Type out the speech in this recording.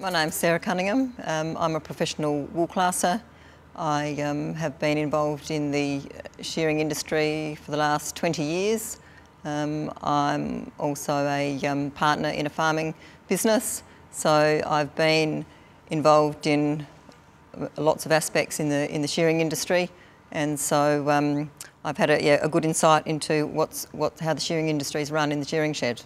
My name's Sarah Cunningham. Um, I'm a professional wool classer. I um, have been involved in the shearing industry for the last 20 years. Um, I'm also a um, partner in a farming business, so I've been involved in uh, lots of aspects in the in the shearing industry, and so um, I've had a, yeah, a good insight into what's what how the shearing industry is run in the shearing shed.